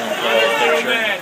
excellent play there, Sherman.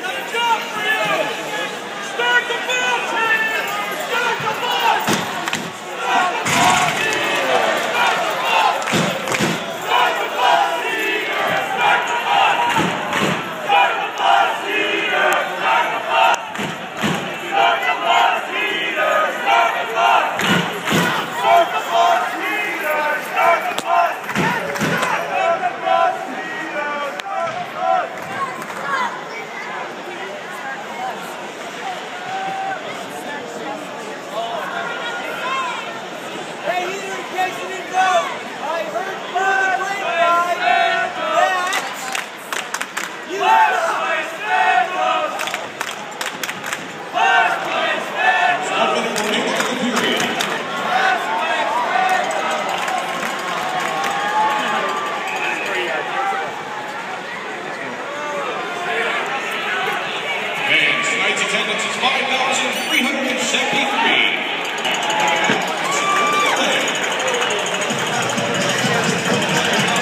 attendance is 5,373. What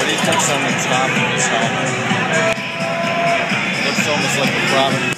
Pretty tough summons, not in this helmet. Looks almost like a problem.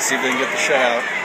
Let's see if they can get the shutout.